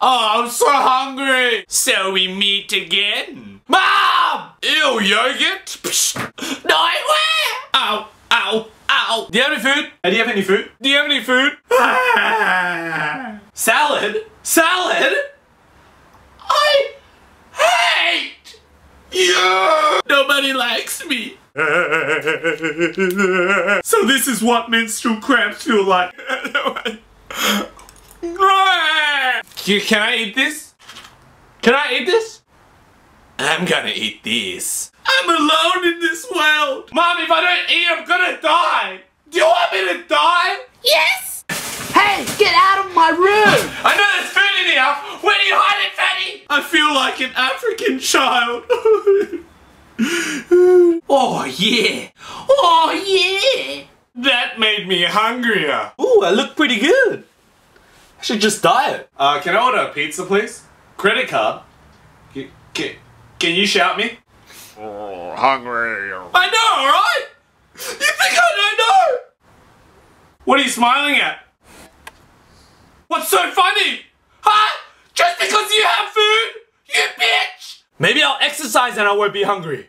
Oh, I'm so hungry. So we meet again. Mom! Ew, yogurt? Psh. No, where? Ow, ow, ow. Uh, do you have any food? Do you have any food? Do you have any food? Salad? Salad? I hate you. Nobody likes me. So this is what menstrual cramps feel like. Can can I eat this? Can I eat this? I'm gonna eat this. I'm alone in this world. Mom, if I don't eat, I'm gonna die. Do you want me to die? Yes! Hey, get out of my room! I know there's food in here. Where do you hide it, Fatty? I feel like an African child. Oh yeah. Oh yeah. That made me hungrier. Ooh, I look pretty good. I should just diet. Uh, can I order a pizza, please? Credit card. Can, can, can you shout me? Hungry. I know, right? You think I don't know? What are you smiling at? What's so funny? Huh? Just because you have food? You bitch! Maybe I'll exercise and I won't be hungry.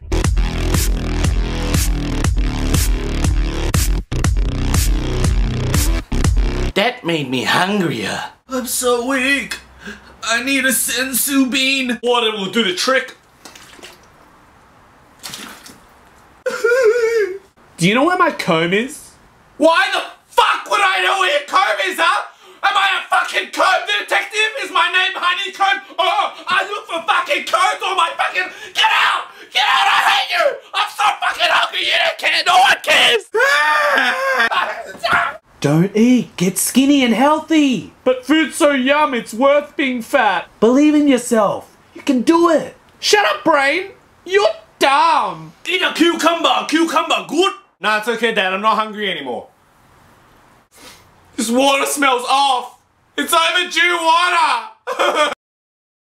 That made me hungrier. I'm so weak. I need a senzu bean. Water will do the trick. do you know where my comb is? Why the fuck would I know where your comb is, huh? Am I a fucking comb detective? Is my name Honeycomb? Oh, I look for fucking combs on my fucking... Get out! Get out! I hate you! I'm so fucking hungry! You don't care! No one cares! Don't eat. Get skinny and healthy. But food's so yum, it's worth being fat. Believe in yourself. You can do it. Shut up, brain! You're dumb! Eat a cucumber. Cucumber, good. Nah, it's okay, Dad. I'm not hungry anymore. This water smells off. It's overdue water.